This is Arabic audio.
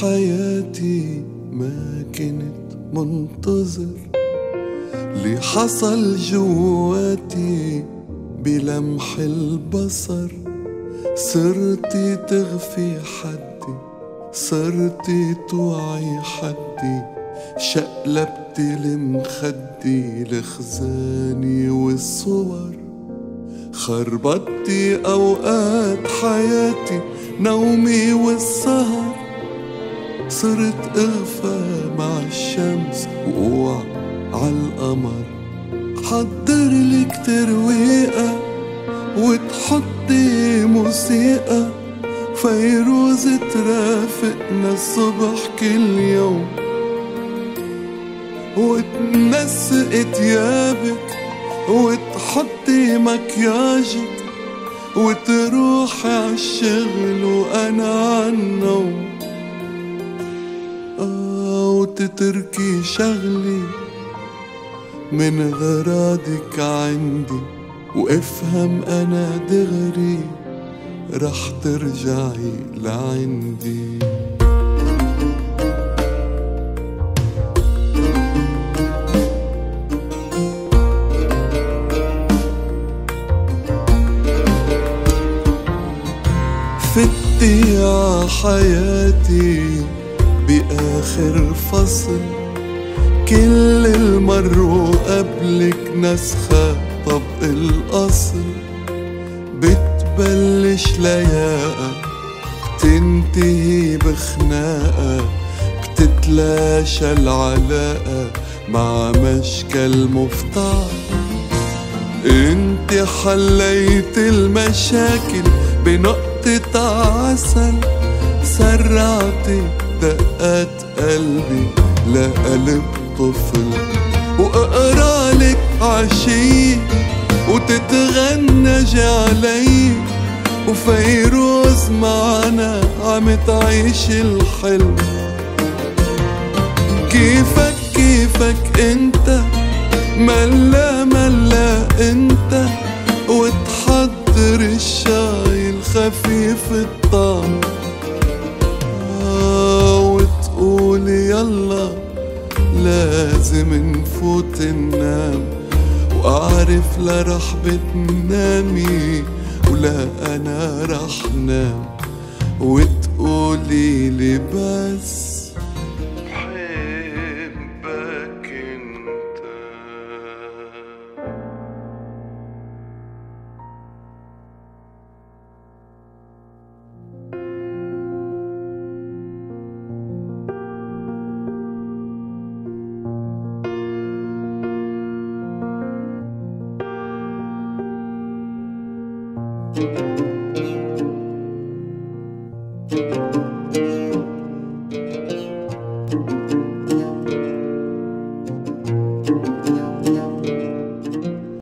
حياتي ما كنت منتظر. حصل جواتي بلمح البصر. صرت تغفي حد صرتي توعي حدي شقلبتي المخدي لخزاني والصور. خربطتي أوقات حياتي نومي والسهر. صرت أغفى مع الشمس وقوع عالقمر حضر لك ترويقة وتحطي موسيقى. فيروز ترافقنا الصبح كل يوم. وتنسق تيابك وتحطي مكياجك وتروحي عالشغل وأنا عالنوم آه وتتركي شغلي من غراضك عندي وافهم أنا دغري. رح ترجعي لعندي. فتي يا حياتي بآخر فصل كل المر وقبلك نسخة طبق الأصل. بتبلش لياقة تنتهي بخناقة بتتلاشى العلاقة مع مشكل مفتعل انت حليت المشاكل بنقطة عسل سرعتي دقات قلبي لقلب طفل واقرالك عشي وتتغنج علي وفيروز معنا عم تعيش الحلم. كيفك كيفك أنت؟ ملا ملا أنت؟ وتحضر الشاي الخفيف الطعم. آه وتقولي يلا لازم نفوت ننام. وأعرف لا رح بتنامي ولا أنا رح نام. وتقولي لي بس thank you